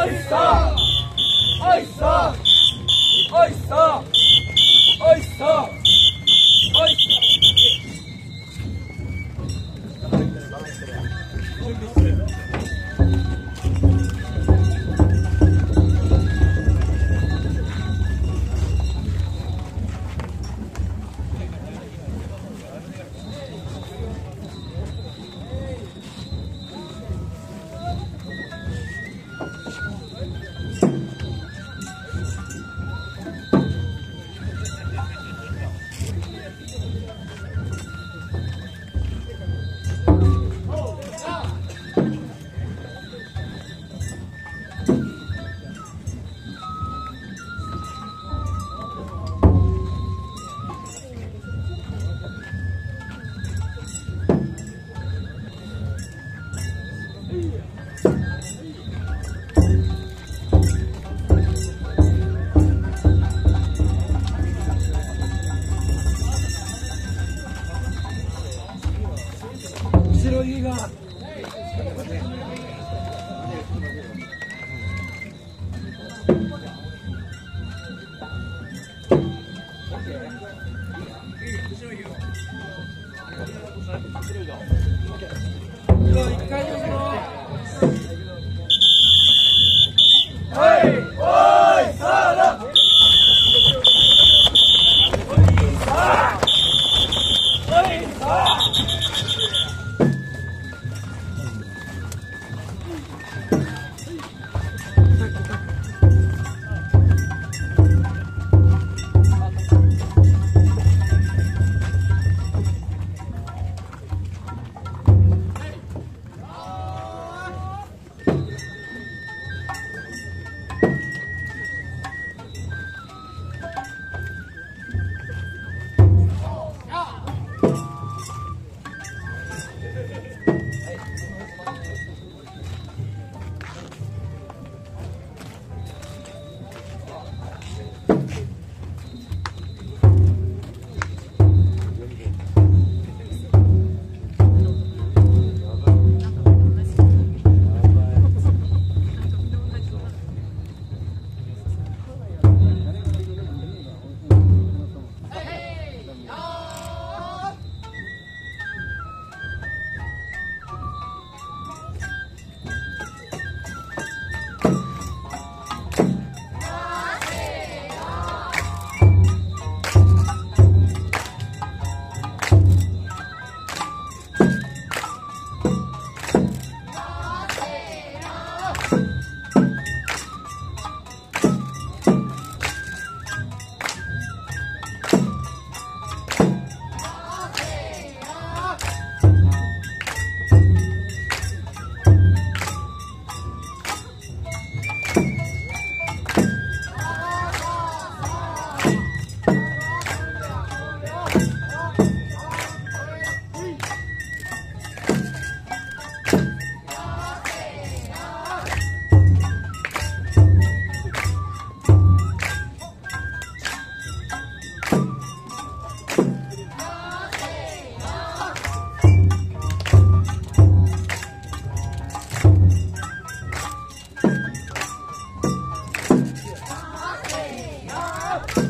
Oysa, oysa, oysa, oysa, oysa. Go!